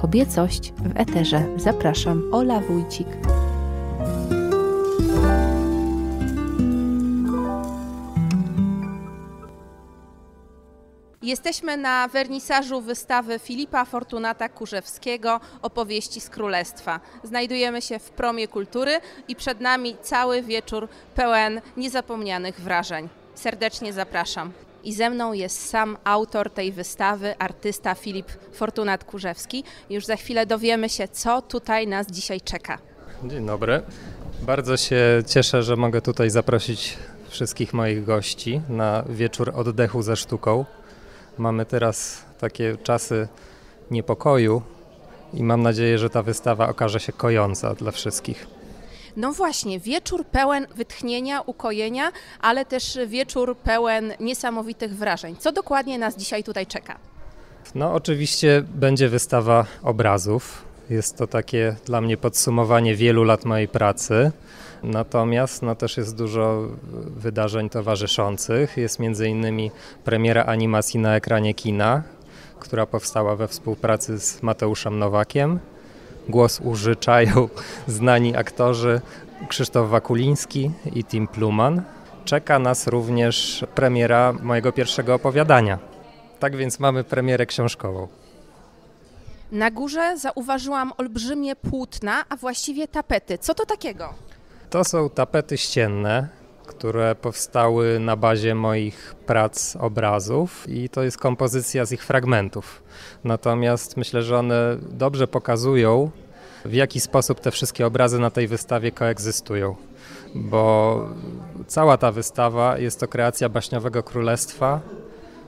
Kobiecość w Eterze. Zapraszam, Ola Wójcik. Jesteśmy na wernisażu wystawy Filipa Fortunata Kurzewskiego Opowieści z Królestwa. Znajdujemy się w promie kultury i przed nami cały wieczór pełen niezapomnianych wrażeń. Serdecznie zapraszam. I ze mną jest sam autor tej wystawy, artysta Filip Fortunat Kurzewski. Już za chwilę dowiemy się, co tutaj nas dzisiaj czeka. Dzień dobry. Bardzo się cieszę, że mogę tutaj zaprosić wszystkich moich gości na wieczór oddechu ze sztuką. Mamy teraz takie czasy niepokoju i mam nadzieję, że ta wystawa okaże się kojąca dla wszystkich. No właśnie, wieczór pełen wytchnienia, ukojenia, ale też wieczór pełen niesamowitych wrażeń. Co dokładnie nas dzisiaj tutaj czeka? No, oczywiście będzie wystawa obrazów. Jest to takie dla mnie podsumowanie wielu lat mojej pracy. Natomiast no, też jest dużo wydarzeń towarzyszących. Jest między innymi premiera animacji na ekranie kina, która powstała we współpracy z Mateuszem Nowakiem. Głos użyczają znani aktorzy Krzysztof Wakuliński i Tim Pluman. Czeka nas również premiera mojego pierwszego opowiadania. Tak więc mamy premierę książkową. Na górze zauważyłam olbrzymie płótna, a właściwie tapety. Co to takiego? To są tapety ścienne, które powstały na bazie moich prac obrazów i to jest kompozycja z ich fragmentów. Natomiast myślę, że one dobrze pokazują, w jaki sposób te wszystkie obrazy na tej wystawie koegzystują. Bo cała ta wystawa jest to kreacja baśniowego królestwa,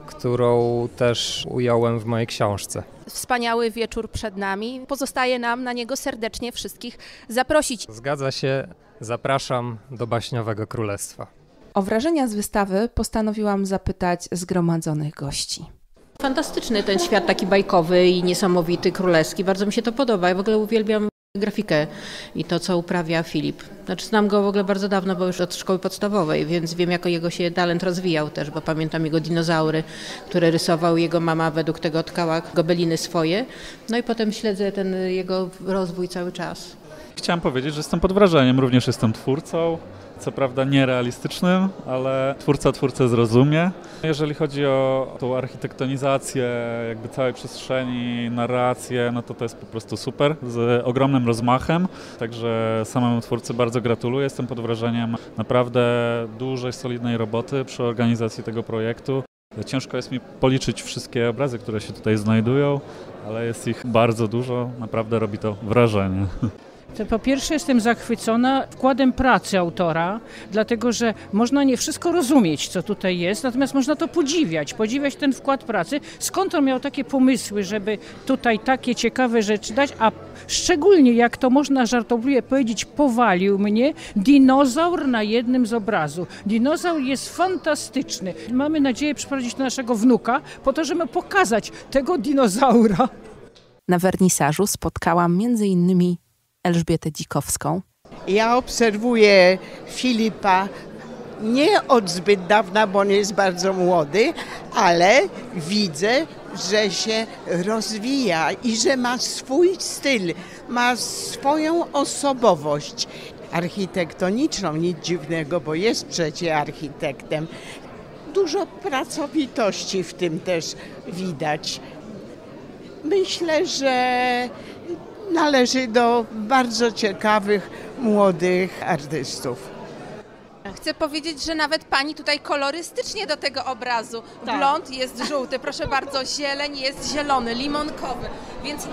którą też ująłem w mojej książce. Wspaniały wieczór przed nami. Pozostaje nam na niego serdecznie wszystkich zaprosić. Zgadza się, zapraszam do baśniowego królestwa. O wrażenia z wystawy postanowiłam zapytać zgromadzonych gości. Fantastyczny ten świat taki bajkowy i niesamowity, królewski. Bardzo mi się to podoba. Ja w ogóle uwielbiam grafikę i to, co uprawia Filip. Znaczy znam go w ogóle bardzo dawno, bo już od szkoły podstawowej, więc wiem, jak jego się talent rozwijał też, bo pamiętam jego dinozaury, które rysował jego mama według tego tkała gobeliny swoje. No i potem śledzę ten jego rozwój cały czas. Chciałem powiedzieć, że jestem pod wrażeniem, również jestem twórcą, co prawda nierealistycznym, ale twórca twórcę zrozumie. Jeżeli chodzi o tą architektonizację jakby całej przestrzeni, narrację, no to to jest po prostu super, z ogromnym rozmachem, także samemu twórcy bardzo gratuluję, jestem pod wrażeniem naprawdę dużej, solidnej roboty przy organizacji tego projektu. Ciężko jest mi policzyć wszystkie obrazy, które się tutaj znajdują, ale jest ich bardzo dużo, naprawdę robi to wrażenie. Po pierwsze jestem zachwycona wkładem pracy autora, dlatego że można nie wszystko rozumieć, co tutaj jest, natomiast można to podziwiać, podziwiać ten wkład pracy, skąd on miał takie pomysły, żeby tutaj takie ciekawe rzeczy dać, a szczególnie jak to można żartobliwie powiedzieć, powalił mnie dinozaur na jednym z obrazu. Dinozaur jest fantastyczny. Mamy nadzieję przyprowadzić naszego wnuka po to, żeby pokazać tego dinozaura. Na wernisażu spotkałam między innymi Elżbietę Dzikowską. Ja obserwuję Filipa nie od zbyt dawna, bo on jest bardzo młody, ale widzę, że się rozwija i że ma swój styl, ma swoją osobowość architektoniczną, nic dziwnego, bo jest przecie architektem. Dużo pracowitości w tym też widać. Myślę, że należy do bardzo ciekawych młodych artystów. Chcę powiedzieć, że nawet pani tutaj kolorystycznie do tego obrazu. Tak. Blond jest żółty, proszę bardzo, zieleń jest zielony, limonkowy. Więc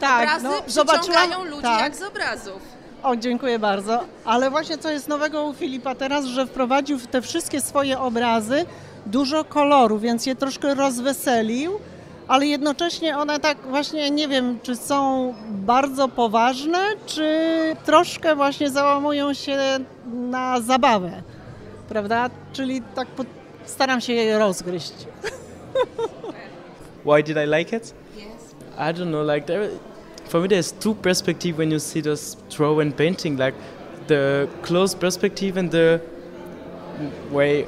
Tak, obrazy no, przyciągają ludzi tak. jak z obrazów. O, dziękuję bardzo. Ale właśnie co jest nowego u Filipa teraz, że wprowadził w te wszystkie swoje obrazy dużo koloru, więc je troszkę rozweselił, ale jednocześnie one tak właśnie nie wiem, czy są bardzo poważne, czy troszkę właśnie załamują się na zabawę, prawda? Czyli tak po, staram się je rozgryźć. Why did I like it? Yes. I don't know. Like there, for me, there's two perspective when you see this draw and painting. Like the close perspective and the way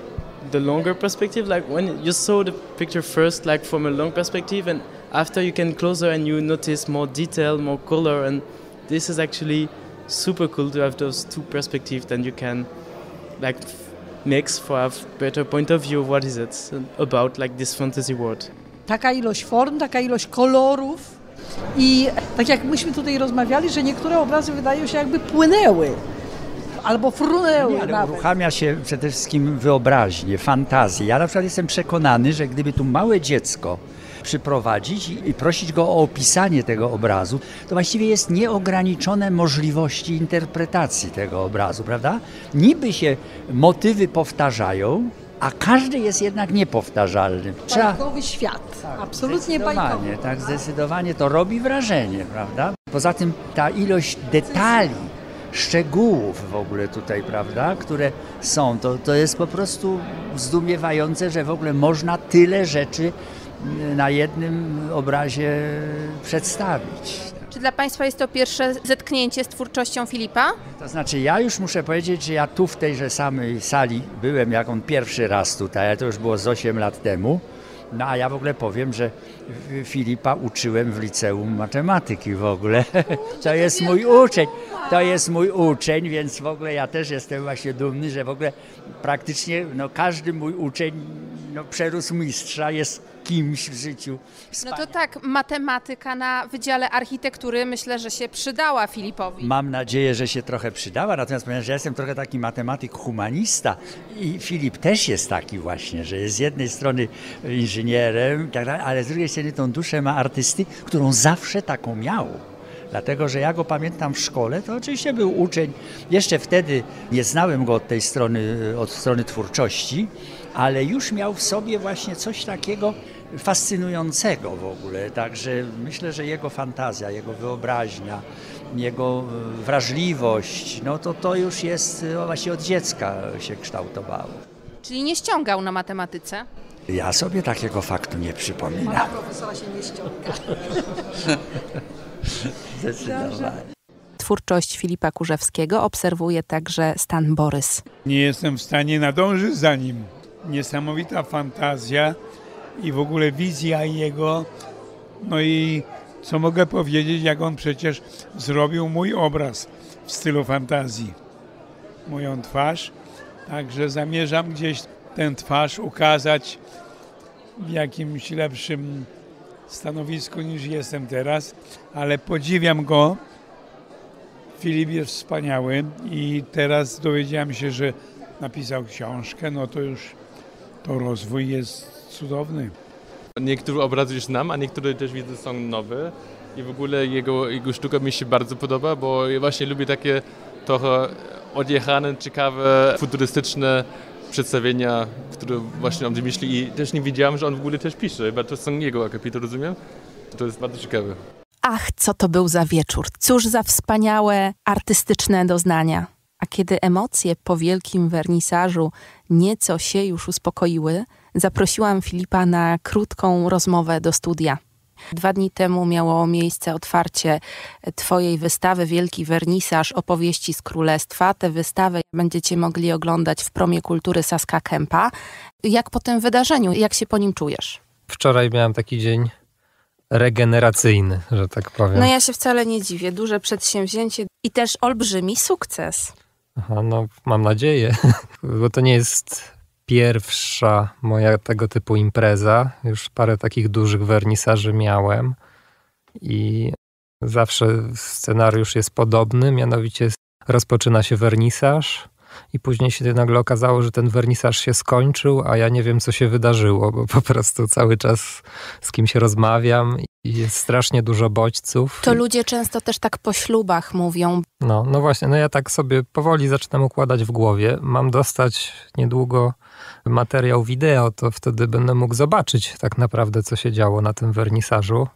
the longer perspective. Like when you saw the picture first, like from a long perspective, and after you can closer and you notice more detail, more color, and this is actually super cool to have those two perspectives. Then you can like mix for a better point of view what is it about, like this fantasy world. Taka ilość form, taka ilość kolorów i tak jak myśmy tutaj rozmawiali, że niektóre obrazy wydają się jakby płynęły albo frunęły Nie, ale nawet. uruchamia się przede wszystkim wyobraźnię, fantazję. Ja na przykład jestem przekonany, że gdyby tu małe dziecko przyprowadzić i, prosić go o opisanie tego obrazu, to właściwie jest nieograniczone możliwości interpretacji tego obrazu, prawda? Niby się motywy powtarzają, a każdy jest jednak niepowtarzalny. Bajkowy świat, absolutnie bajkowy. Zdecydowanie, tak, zdecydowanie to robi wrażenie, prawda? Poza tym ta ilość detali, szczegółów w ogóle tutaj, prawda, które są, to, to jest po prostu zdumiewające, że w ogóle można tyle rzeczy na jednym obrazie przedstawić. Czy dla Państwa jest to pierwsze zetknięcie z twórczością Filipa? To znaczy, ja już muszę powiedzieć, że ja tu w tejże samej sali byłem, jak on pierwszy raz tutaj, ale to już było z 8 lat temu. No a ja w ogóle powiem, że Filipa uczyłem w liceum matematyki w ogóle. To jest mój uczeń, to jest mój uczeń, więc w ogóle ja też jestem właśnie dumny, że w ogóle praktycznie no, każdy mój uczeń no, przerósł mistrza, jest kimś w życiu. No to tak, matematyka na Wydziale Architektury myślę, że się przydała Filipowi. Mam nadzieję, że się trochę przydała, natomiast ponieważ ja jestem trochę taki matematyk humanista i Filip też jest taki właśnie, że jest z jednej strony inżynierem, tak ale z drugiej strony tą duszę ma artysty, którą zawsze taką miał. Dlatego, że ja go pamiętam w szkole, to oczywiście był uczeń. Jeszcze wtedy nie znałem go od tej strony, od strony twórczości, ale już miał w sobie właśnie coś takiego fascynującego w ogóle. Także myślę, że jego fantazja, jego wyobraźnia, jego e, wrażliwość, no to to już jest e, właśnie od dziecka się kształtowało. Czyli nie ściągał na matematyce? Ja sobie takiego faktu nie przypominam. profesora się nie ściąga. Zdecydowanie. Twórczość Filipa Kurzewskiego obserwuje także Stan Borys. Nie jestem w stanie nadążyć za nim. Niesamowita fantazja i w ogóle wizja jego. No i co mogę powiedzieć, jak on przecież zrobił mój obraz w stylu fantazji. Moją twarz. Także zamierzam gdzieś tę twarz ukazać w jakimś lepszym stanowisku niż jestem teraz, ale podziwiam go. Filip jest wspaniały i teraz dowiedziałem się, że napisał książkę, no to już to rozwój jest cudowny. Niektóre obrazy już znam, a niektóre też widzę są nowe. I w ogóle jego, jego sztuka mi się bardzo podoba, bo ja właśnie lubię takie trochę odjechane, ciekawe, futurystyczne przedstawienia, które właśnie on wymyśli i też nie wiedziałem, że on w ogóle też pisze, bo to są jego akapity, rozumiem? To jest bardzo ciekawe. Ach, co to był za wieczór. Cóż za wspaniałe, artystyczne doznania. A kiedy emocje po wielkim wernisażu nieco się już uspokoiły, zaprosiłam Filipa na krótką rozmowę do studia. Dwa dni temu miało miejsce otwarcie Twojej wystawy Wielki Wernisaż opowieści z Królestwa. Tę wystawę będziecie mogli oglądać w Promie Kultury Saska Kępa. Jak po tym wydarzeniu, jak się po nim czujesz? Wczoraj miałem taki dzień regeneracyjny, że tak powiem. No ja się wcale nie dziwię. Duże przedsięwzięcie i też olbrzymi sukces. Aha, no mam nadzieję, bo to nie jest pierwsza moja tego typu impreza. Już parę takich dużych wernisaży miałem i zawsze scenariusz jest podobny, mianowicie rozpoczyna się wernisaż i później się nagle okazało, że ten wernisaż się skończył, a ja nie wiem, co się wydarzyło, bo po prostu cały czas z kimś rozmawiam i jest strasznie dużo bodźców. To ludzie często też tak po ślubach mówią. No, no właśnie, no ja tak sobie powoli zaczynam układać w głowie. Mam dostać niedługo materiał wideo, to wtedy będę mógł zobaczyć tak naprawdę, co się działo na tym wernisażu.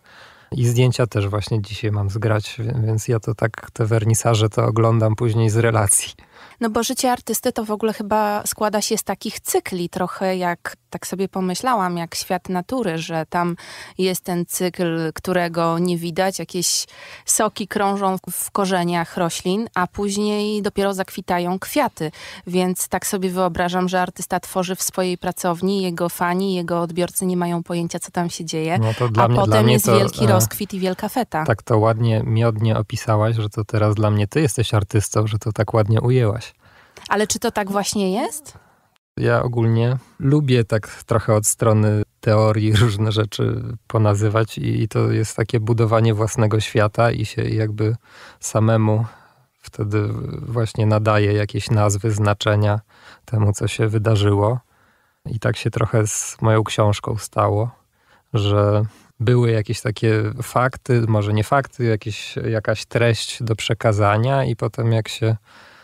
I zdjęcia też właśnie dzisiaj mam zgrać, więc ja to tak, te wernisaże to oglądam później z relacji. No bo życie artysty to w ogóle chyba składa się z takich cykli, trochę jak, tak sobie pomyślałam, jak świat natury, że tam jest ten cykl, którego nie widać, jakieś soki krążą w korzeniach roślin, a później dopiero zakwitają kwiaty. Więc tak sobie wyobrażam, że artysta tworzy w swojej pracowni, jego fani, jego odbiorcy nie mają pojęcia, co tam się dzieje, No a mnie- potem jest to, wielki e, rozkwit i wielka feta. Tak to ładnie, miodnie opisałaś, że to teraz dla mnie ty jesteś artystą, że to tak ładnie ujęłaś. Ale czy to tak właśnie jest? Ja ogólnie lubię tak trochę od strony teorii różne rzeczy ponazywać i to jest takie budowanie własnego świata i się jakby samemu wtedy właśnie nadaje jakieś nazwy, znaczenia temu, co się wydarzyło. I tak się trochę z moją książką stało, że były jakieś takie fakty, może nie fakty, jakieś, jakaś treść do przekazania i potem jak się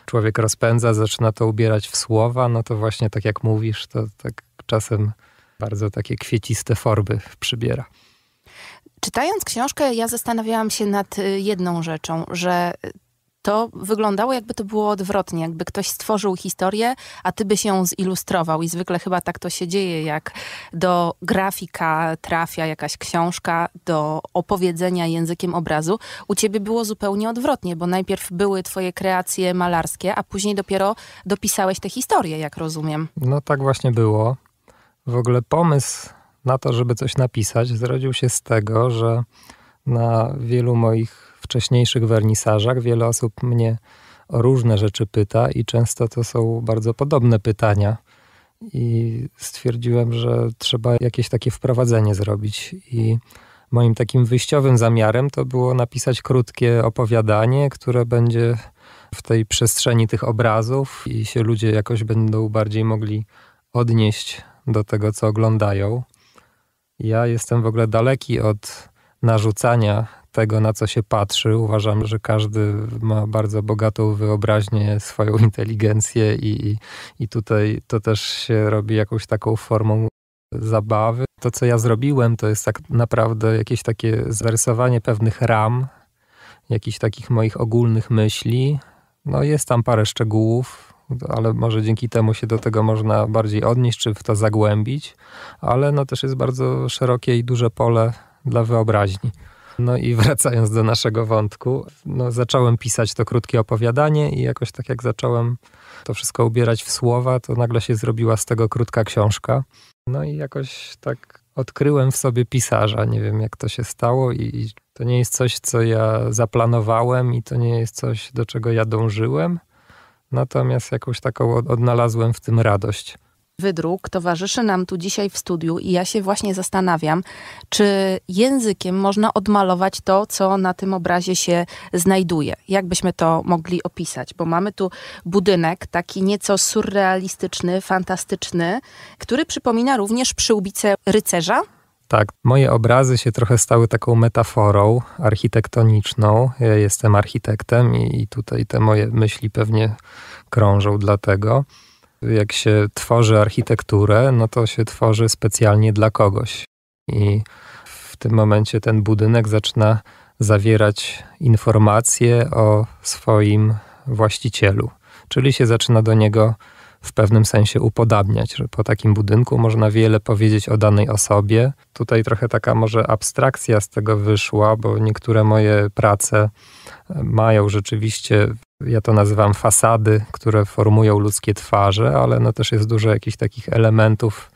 człowiek rozpędza, zaczyna to ubierać w słowa, no to właśnie tak jak mówisz, to tak czasem bardzo takie kwieciste formy przybiera. Czytając książkę, ja zastanawiałam się nad y, jedną rzeczą, że to wyglądało jakby to było odwrotnie, jakby ktoś stworzył historię, a ty byś ją zilustrował. I zwykle chyba tak to się dzieje, jak do grafika trafia jakaś książka, do opowiedzenia językiem obrazu. U ciebie było zupełnie odwrotnie, bo najpierw były twoje kreacje malarskie, a później dopiero dopisałeś tę historię, jak rozumiem. No tak właśnie było. W ogóle pomysł na to, żeby coś napisać, zrodził się z tego, że na wielu moich wcześniejszych wernisażach wiele osób mnie o różne rzeczy pyta i często to są bardzo podobne pytania. I stwierdziłem, że trzeba jakieś takie wprowadzenie zrobić. I moim takim wyjściowym zamiarem to było napisać krótkie opowiadanie, które będzie w tej przestrzeni tych obrazów i się ludzie jakoś będą bardziej mogli odnieść do tego, co oglądają. Ja jestem w ogóle daleki od narzucania tego, na co się patrzy. Uważam, że każdy ma bardzo bogatą wyobraźnię, swoją inteligencję i, i, tutaj to też się robi jakąś taką formą zabawy. To, co ja zrobiłem, to jest tak naprawdę jakieś takie zarysowanie pewnych ram, jakichś takich moich ogólnych myśli. No jest tam parę szczegółów, ale może dzięki temu się do tego można bardziej odnieść, czy w to zagłębić, ale no też jest bardzo szerokie i duże pole dla wyobraźni. No i wracając do naszego wątku, no zacząłem pisać to krótkie opowiadanie i jakoś tak jak zacząłem to wszystko ubierać w słowa, to nagle się zrobiła z tego krótka książka. No i jakoś tak odkryłem w sobie pisarza. Nie wiem jak to się stało i, to nie jest coś, co ja zaplanowałem i to nie jest coś, do czego ja dążyłem. Natomiast jakąś taką od- odnalazłem w tym radość. Wydruk towarzyszy nam tu dzisiaj w studiu i ja się właśnie zastanawiam, czy językiem można odmalować to, co na tym obrazie się znajduje. Jak byśmy to mogli opisać? Bo mamy tu budynek taki nieco surrealistyczny, fantastyczny, który przypomina również przyłbicę rycerza. Tak, moje obrazy się trochę stały taką metaforą architektoniczną. Ja jestem architektem i, tutaj te moje myśli pewnie krążą dlatego. Jak się tworzy architekturę, no to się tworzy specjalnie dla kogoś. I w tym momencie ten budynek zaczyna zawierać informacje o swoim właścicielu, czyli się zaczyna do niego w pewnym sensie upodabniać, że po takim budynku można wiele powiedzieć o danej osobie. Tutaj trochę taka może abstrakcja z tego wyszła, bo niektóre moje prace mają rzeczywiście, ja to nazywam fasady, które formują ludzkie twarze, ale no też jest dużo jakichś takich elementów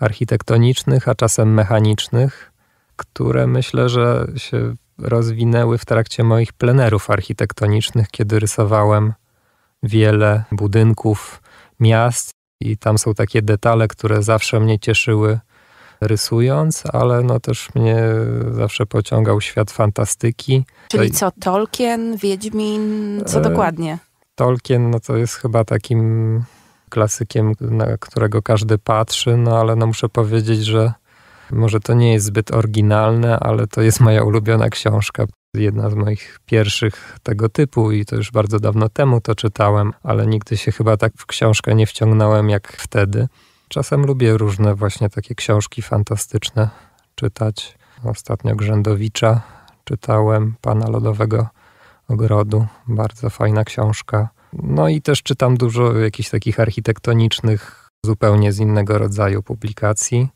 architektonicznych, a czasem mechanicznych, które myślę, że się rozwinęły w trakcie moich plenerów architektonicznych, kiedy rysowałem wiele budynków, miast. I tam są takie detale, które zawsze mnie cieszyły rysując, ale no też mnie zawsze pociągał świat fantastyki. Czyli co, Tolkien, Wiedźmin, co E, dokładnie? Tolkien, no to jest chyba takim klasykiem, na którego każdy patrzy, no ale no muszę powiedzieć, że może to nie jest zbyt oryginalne, ale to jest moja ulubiona książka. Jedna z moich pierwszych tego typu i to już bardzo dawno temu to czytałem, ale nigdy się chyba tak w książkę nie wciągnąłem jak wtedy. Czasem lubię różne właśnie takie książki fantastyczne czytać. Ostatnio Grzędowicza czytałem, Pana Lodowego Ogrodu. Bardzo fajna książka. No i też czytam dużo jakichś takich architektonicznych, zupełnie z innego rodzaju publikacji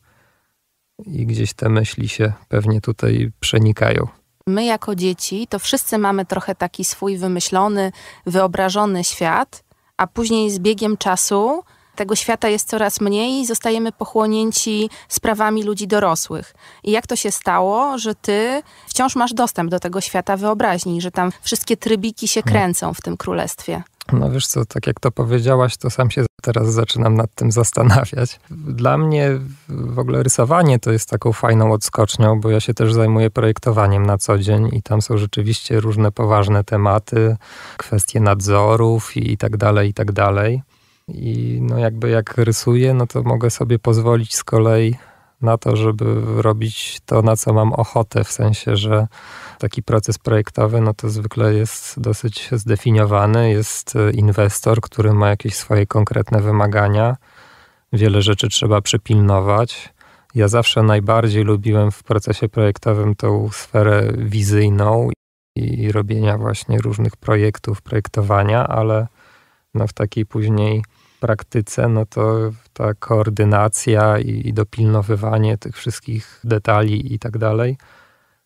i gdzieś te myśli się pewnie tutaj przenikają. My jako dzieci to wszyscy mamy trochę taki swój wymyślony, wyobrażony świat, a później z biegiem czasu tego świata jest coraz mniej i zostajemy pochłonięci sprawami ludzi dorosłych. I jak to się stało, że ty wciąż masz dostęp do tego świata wyobraźni, że tam wszystkie trybiki się kręcą w tym królestwie? No wiesz co, tak jak to powiedziałaś, to sam się teraz zaczynam nad tym zastanawiać. Dla mnie w ogóle rysowanie to jest taką fajną odskocznią, bo ja się też zajmuję projektowaniem na co dzień i tam są rzeczywiście różne poważne tematy, kwestie nadzorów i tak dalej, i tak dalej. I no jakby jak rysuję, no to mogę sobie pozwolić z kolei na to, żeby robić to, na co mam ochotę, w sensie, że taki proces projektowy, no to zwykle jest dosyć zdefiniowany. Jest inwestor, który ma jakieś swoje konkretne wymagania. Wiele rzeczy trzeba przypilnować. Ja zawsze najbardziej lubiłem w procesie projektowym tą sferę wizyjną i robienia właśnie różnych projektów, projektowania, ale no w takiej później praktyce, no to ta koordynacja i, i dopilnowywanie tych wszystkich detali i tak dalej,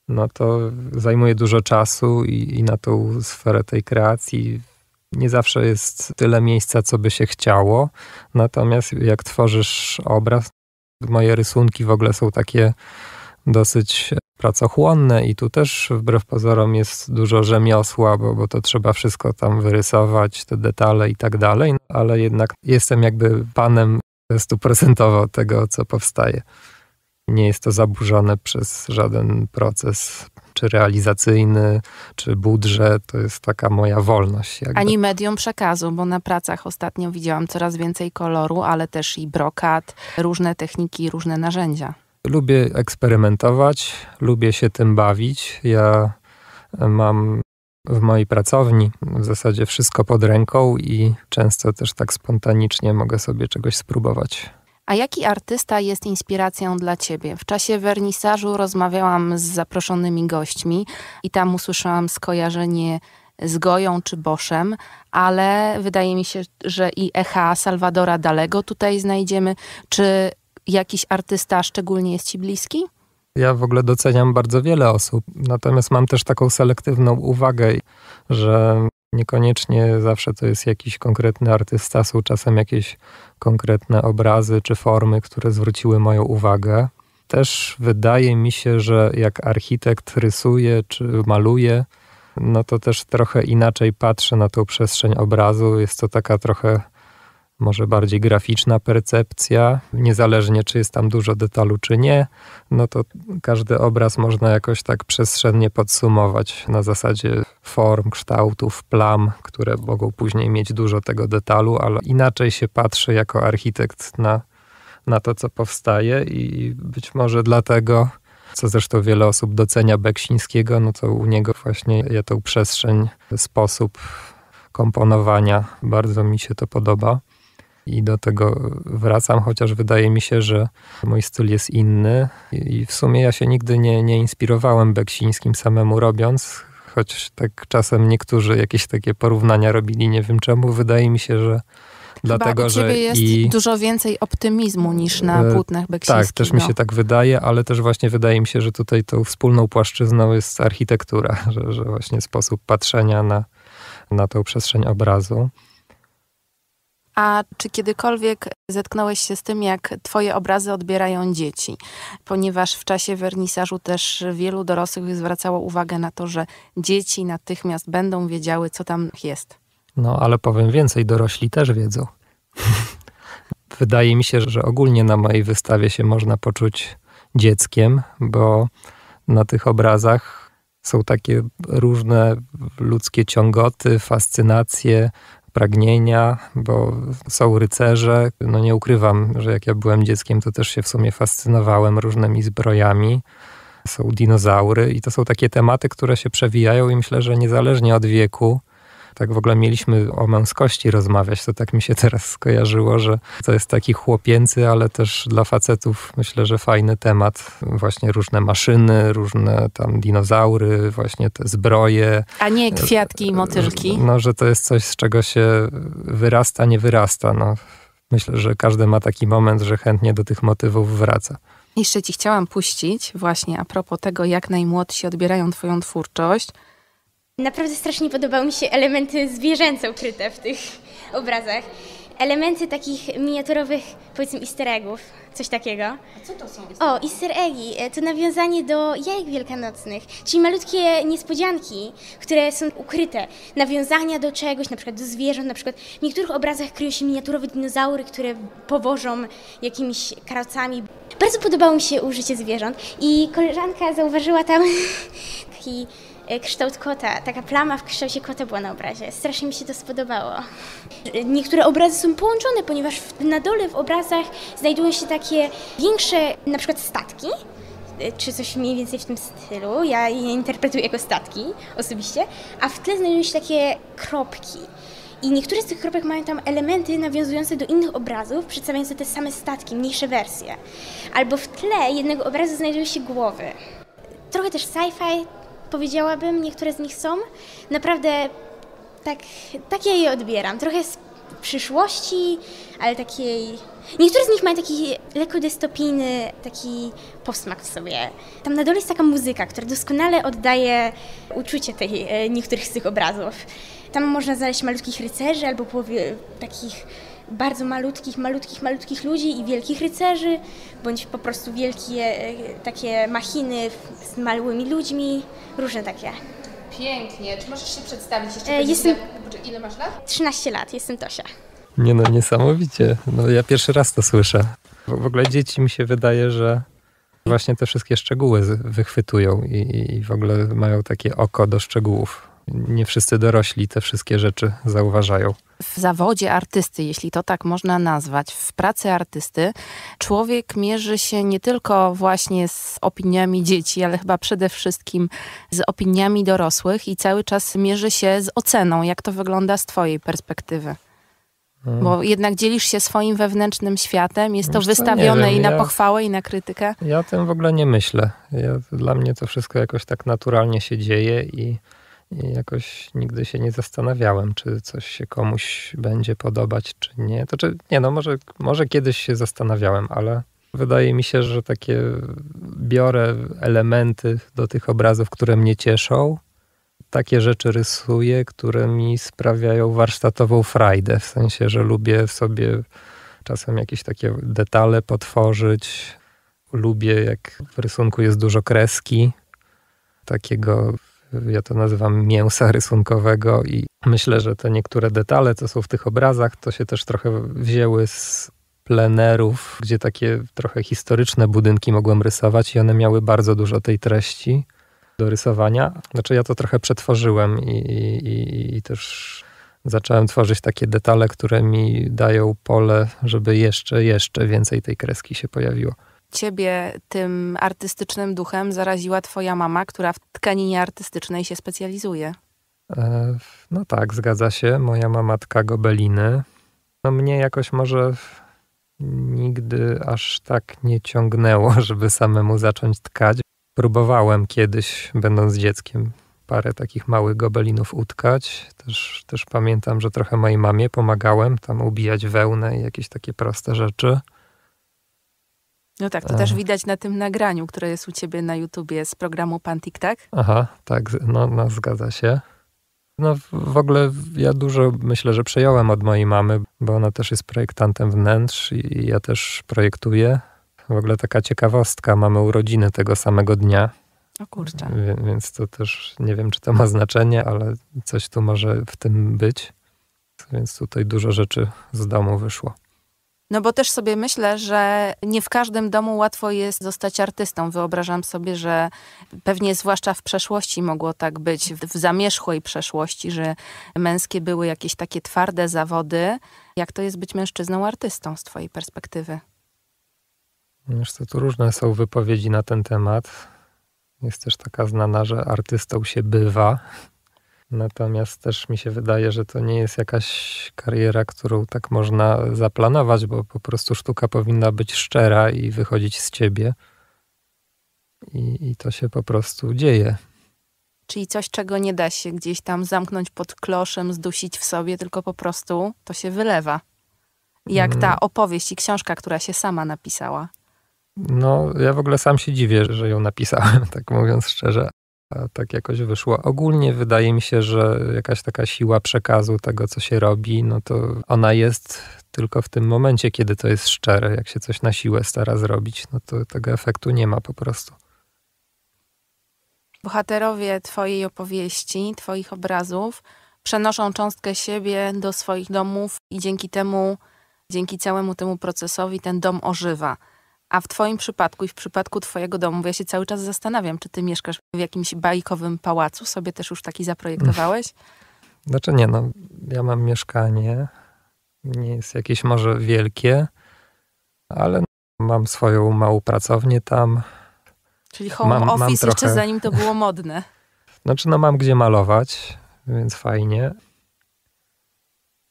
no to zajmuje dużo czasu i, i na tą sferę tej kreacji nie zawsze jest tyle miejsca, co by się chciało. Natomiast jak tworzysz obraz, moje rysunki w ogóle są takie dosyć pracochłonne i tu też wbrew pozorom jest dużo rzemiosła, bo, bo to trzeba wszystko tam wyrysować, te detale i tak dalej, ale jednak jestem jakby panem stuprocentowo tego, co powstaje. Nie jest to zaburzone przez żaden proces, czy realizacyjny, czy budżet. To jest taka moja wolność. Jakby. Ani medium przekazu, bo na pracach ostatnio widziałam coraz więcej koloru, ale też i brokat, różne techniki, różne narzędzia. Lubię eksperymentować, lubię się tym bawić. Ja mam w mojej pracowni w zasadzie wszystko pod ręką i często też tak spontanicznie mogę sobie czegoś spróbować. A jaki artysta jest inspiracją dla ciebie? W czasie wernisażu rozmawiałam z zaproszonymi gośćmi i tam usłyszałam skojarzenie z Goją czy Boszem, ale wydaje mi się, że i echa Salvadora Dalego tutaj znajdziemy. Czy jakiś artysta szczególnie jest ci bliski? Ja w ogóle doceniam bardzo wiele osób, natomiast mam też taką selektywną uwagę, że niekoniecznie zawsze to jest jakiś konkretny artysta, są czasem jakieś konkretne obrazy czy formy, które zwróciły moją uwagę. Też wydaje mi się, że jak architekt rysuje czy maluje, no to też trochę inaczej patrzy na tą przestrzeń obrazu. Jest to taka trochę może bardziej graficzna percepcja, niezależnie czy jest tam dużo detalu, czy nie, no to każdy obraz można jakoś tak przestrzennie podsumować na zasadzie form, kształtów, plam, które mogą później mieć dużo tego detalu, ale inaczej się patrzy jako architekt na, na to, co powstaje i być może dlatego co zresztą wiele osób docenia Beksińskiego, no to u niego właśnie ja tą przestrzeń, sposób komponowania, bardzo mi się to podoba i do tego wracam, chociaż wydaje mi się, że mój styl jest inny i w sumie ja się nigdy nie, nie inspirowałem Beksińskim samemu robiąc, choć tak czasem niektórzy jakieś takie porównania robili, nie wiem czemu. Wydaje mi się, że Chyba dlatego, u że jest i dużo więcej optymizmu niż na E, płótnach Beksińskiego. Tak, też mi się tak wydaje, ale też właśnie wydaje mi się, że tutaj tą wspólną płaszczyzną jest architektura, że, że właśnie sposób patrzenia na, na tą przestrzeń obrazu. A czy kiedykolwiek zetknąłeś się z tym, jak twoje obrazy odbierają dzieci? Ponieważ w czasie wernisażu też wielu dorosłych zwracało uwagę na to, że dzieci natychmiast będą wiedziały, co tam jest. No, ale powiem więcej, dorośli też wiedzą. Wydaje mi się, że ogólnie na mojej wystawie się można poczuć dzieckiem, bo na tych obrazach są takie różne ludzkie ciągoty, fascynacje, pragnienia, bo są rycerze. No nie ukrywam, że jak ja byłem dzieckiem, to też się w sumie fascynowałem różnymi zbrojami. Są dinozaury i to są takie tematy, które się przewijają i myślę, że niezależnie od wieku, Tak w ogóle mieliśmy o męskości rozmawiać, to tak mi się teraz skojarzyło, że to jest taki chłopięcy, ale też dla facetów myślę, że fajny temat. Właśnie różne maszyny, różne tam dinozaury, właśnie te zbroje. A nie kwiatki i motylki. No, że to jest coś, z czego się wyrasta, nie wyrasta. No, myślę, że każdy ma taki moment, że chętnie do tych motywów wraca. Jeszcze ci chciałam puścić właśnie a propos tego, jak najmłodsi odbierają twoją twórczość. Naprawdę strasznie podobały mi się elementy zwierzęce ukryte w tych obrazach. Elementy takich miniaturowych, powiedzmy, easter eggów, coś takiego. A co to są? O, easter eggi, e, to nawiązanie do jajek wielkanocnych, czyli malutkie niespodzianki, które są ukryte. Nawiązania do czegoś, na przykład do zwierząt, na przykład w niektórych obrazach kryją się miniaturowe dinozaury, które powożą jakimiś karocami. Bardzo podobało mi się użycie zwierząt i koleżanka zauważyła tam taki kształt kota, taka plama w kształcie kota była na obrazie. Strasznie mi się to spodobało. Niektóre obrazy są połączone, ponieważ na dole w obrazach znajdują się takie większe, na przykład statki, e, czy coś mniej więcej w tym stylu. Ja je interpretuję jako statki osobiście, a w tle znajdują się takie kropki. I niektóre z tych kropek mają tam elementy nawiązujące do innych obrazów, przedstawiające te same statki, mniejsze wersje. Albo w tle jednego obrazu znajdują się głowy. Trochę też sci-fi, powiedziałabym, niektóre z nich są. Naprawdę tak, tak ja je odbieram. Trochę z przyszłości, ale takiej... Niektóre z nich mają taki lekko dystopijny, taki posmak w sobie. Tam na dole jest taka muzyka, która doskonale oddaje uczucie tej, e, niektórych z tych obrazów. Tam można znaleźć malutkich rycerzy albo powie, takich bardzo malutkich, malutkich, malutkich ludzi i wielkich rycerzy, bądź po prostu wielkie e, takie machiny z małymi ludźmi, różne takie. Pięknie. Czy możesz się przedstawić jeszcze? E, jestem- ile- Ile masz lat? 13 lat, jestem Tosia. Nie no, niesamowicie. No ja pierwszy raz to słyszę. W w ogóle dzieci mi się wydaje, że właśnie te wszystkie szczegóły wychwytują i- i w ogóle mają takie oko do szczegółów. Nie wszyscy dorośli te wszystkie rzeczy zauważają. w zawodzie artysty, jeśli to tak można nazwać, w pracy artysty, człowiek mierzy się nie tylko właśnie z opiniami dzieci, ale chyba przede wszystkim z opiniami dorosłych i cały czas mierzy się z oceną. Jak to wygląda z Twojej perspektywy? Mm. Bo jednak dzielisz się swoim wewnętrznym światem, jest to Wiesz wystawione wiem, i na ja- pochwałę, i na krytykę. Ja o tym w ogóle nie myślę. Ja, dla mnie to wszystko jakoś tak naturalnie się dzieje i, i jakoś nigdy się nie zastanawiałem, czy coś się komuś będzie podobać, czy nie. To czy, nie, no może, może kiedyś się zastanawiałem, ale wydaje mi się, że takie biorę elementy do tych obrazów, które mnie cieszą, takie rzeczy rysuję, które mi sprawiają warsztatową frajdę, w sensie, że lubię sobie czasem jakieś takie detale potworzyć. Lubię, jak w rysunku jest dużo kreski, takiego, ja to nazywam mięsa rysunkowego i myślę, że te niektóre detale, co są w tych obrazach, to się też trochę wzięły z plenerów, gdzie takie trochę historyczne budynki mogłem rysować i one miały bardzo dużo tej treści do rysowania. Znaczy ja to trochę przetworzyłem i, i, i, też zacząłem tworzyć takie detale, które mi dają pole, żeby jeszcze, jeszcze więcej tej kreski się pojawiło. Ciebie tym artystycznym duchem zaraziła Twoja mama, która w tkaninie artystycznej się specjalizuje. E, No tak, zgadza się. Moja mama tka gobeliny. No mnie jakoś może nigdy aż tak nie ciągnęło, żeby samemu zacząć tkać. Próbowałem kiedyś, będąc dzieckiem, parę takich małych gobelinów utkać. Też, też pamiętam, że trochę mojej mamie pomagałem tam ubijać wełnę i jakieś takie proste rzeczy. No tak, to też widać na tym nagraniu, które jest u Ciebie na YouTubie z programu Pan TikTok. Aha, tak, no, no zgadza się. No w- w ogóle ja dużo myślę, że przejąłem od mojej mamy, bo ona też jest projektantem wnętrz i ja też projektuję. W ogóle taka ciekawostka, mamy urodziny tego samego dnia, O kurczę. wie- więc to też nie wiem, czy to ma znaczenie, ale coś tu może w tym być. Więc tutaj dużo rzeczy z domu wyszło. No bo też sobie myślę, że nie w każdym domu łatwo jest zostać artystą. Wyobrażam sobie, że pewnie zwłaszcza w przeszłości mogło tak być, w zamierzchłej przeszłości, że męskie były jakieś takie twarde zawody. Jak to jest być mężczyzną artystą z twojej perspektywy? Wiesz co, tu różne są wypowiedzi na ten temat. Jest też taka znana, że artystą się bywa. Natomiast też mi się wydaje, że to nie jest jakaś kariera, którą tak można zaplanować, bo po prostu sztuka powinna być szczera i wychodzić z ciebie. I, i to się po prostu dzieje. Czyli coś, czego nie da się gdzieś tam zamknąć pod kloszem, zdusić w sobie, tylko po prostu to się wylewa. Jak ta Mm. opowieść i książka, która się sama napisała. No, ja w ogóle sam się dziwię, że ją napisałem, tak mówiąc szczerze. A tak jakoś wyszło. Ogólnie wydaje mi się, że jakaś taka siła przekazu tego, co się robi, no to ona jest tylko w tym momencie, kiedy to jest szczere. Jak się coś na siłę stara zrobić, no to tego efektu nie ma po prostu. Bohaterowie twojej opowieści, twoich obrazów przenoszą cząstkę siebie do swoich domów i dzięki temu, dzięki całemu temu procesowi ten dom ożywa. A w twoim przypadku i w przypadku twojego domu, bo ja się cały czas zastanawiam, czy ty mieszkasz w jakimś bajkowym pałacu, sobie też już taki zaprojektowałeś? Znaczy nie, no, ja mam mieszkanie, nie jest jakieś może wielkie, ale mam swoją małą pracownię tam. Czyli home Mam- mam office jeszcze trochę- zanim to było modne. Znaczy, no mam gdzie malować, więc fajnie.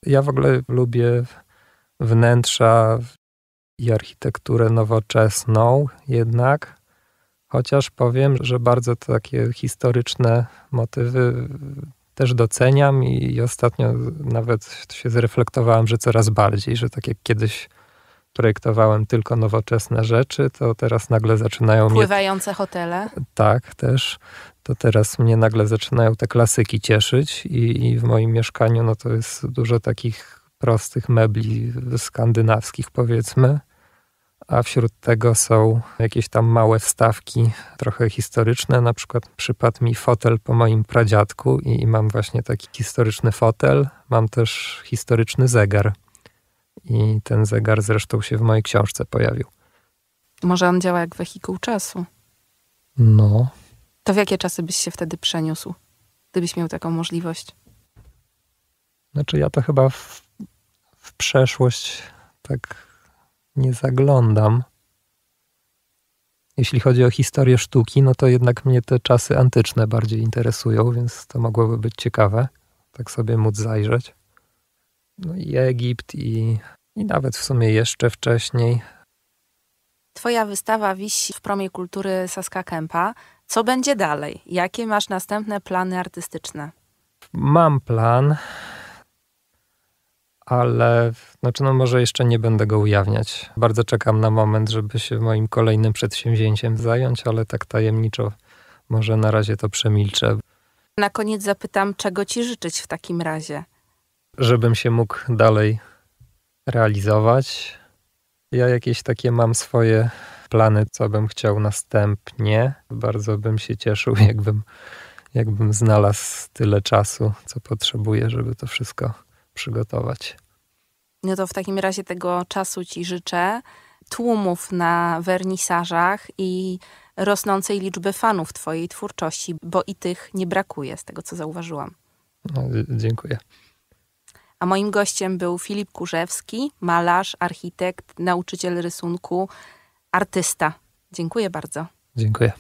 Ja w ogóle lubię wnętrza i architekturę nowoczesną jednak, chociaż powiem, że bardzo takie historyczne motywy też doceniam i ostatnio nawet się zreflektowałem, że coraz bardziej, że tak jak kiedyś projektowałem tylko nowoczesne rzeczy, to teraz nagle zaczynają mnie Pływające hotele. tak, też. To teraz mnie nagle zaczynają te klasyki cieszyć i, i w moim mieszkaniu no to jest dużo takich prostych mebli skandynawskich powiedzmy, a wśród tego są jakieś tam małe wstawki, trochę historyczne. Na przykład przypadł mi fotel po moim pradziadku i, mam właśnie taki historyczny fotel. Mam też historyczny zegar i ten zegar zresztą się w mojej książce pojawił. Może on działa jak wehikuł czasu. No, To w jakie czasy byś się wtedy przeniósł, gdybyś miał taką możliwość? Znaczy ja to chyba w, w przeszłość tak nie zaglądam. Jeśli chodzi o historię sztuki, no to jednak mnie te czasy antyczne bardziej interesują, więc to mogłoby być ciekawe, tak sobie móc zajrzeć. No i Egipt i, i nawet w sumie jeszcze wcześniej. Twoja wystawa wisi w Promie Kultury Saska Kępa. Co będzie dalej? Jakie masz następne plany artystyczne? Mam plan, ale znaczy no może jeszcze nie będę go ujawniać. Bardzo czekam na moment, żeby się moim kolejnym przedsięwzięciem zająć, ale tak tajemniczo może na razie to przemilczę, Na koniec zapytam, czego ci życzyć w takim razie? żebym się mógł dalej realizować. Ja jakieś takie mam swoje plany, co bym chciał następnie. Bardzo bym się cieszył, jakbym, jakbym znalazł tyle czasu, co potrzebuję, żeby to wszystko przygotować. No to w takim razie tego czasu ci życzę. Tłumów na wernisażach i rosnącej liczby fanów twojej twórczości, bo i tych nie brakuje, z tego co zauważyłam. No, dziękuję. A moim gościem był Filip Kurzewski, malarz, architekt, nauczyciel rysunku, artysta. Dziękuję bardzo. Dziękuję.